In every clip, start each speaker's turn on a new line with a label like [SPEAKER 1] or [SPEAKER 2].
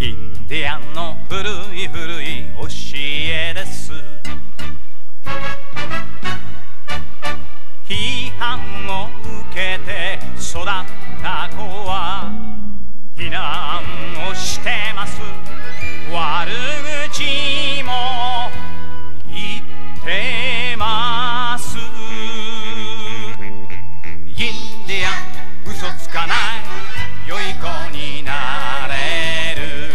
[SPEAKER 1] インディアンの古い古い教えです。批判を受けて育った子かない良い子になれる。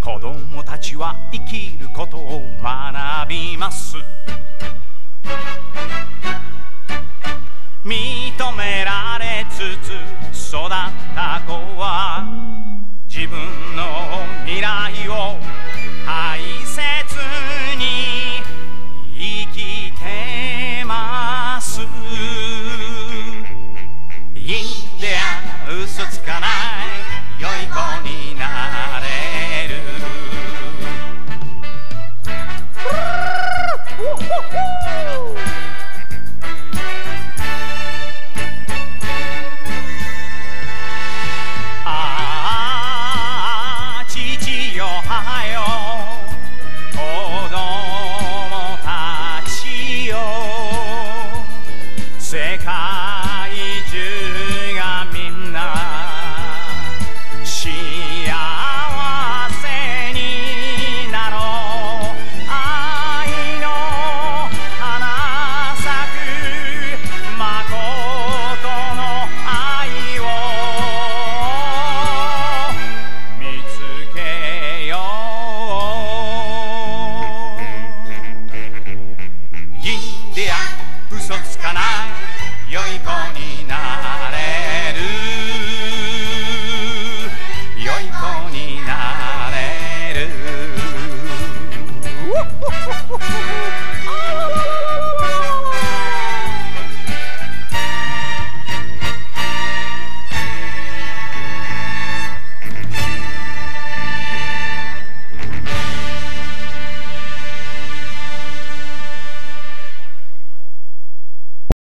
[SPEAKER 1] 子供たちは生きることを学びます。認められつつ育った子ションかな。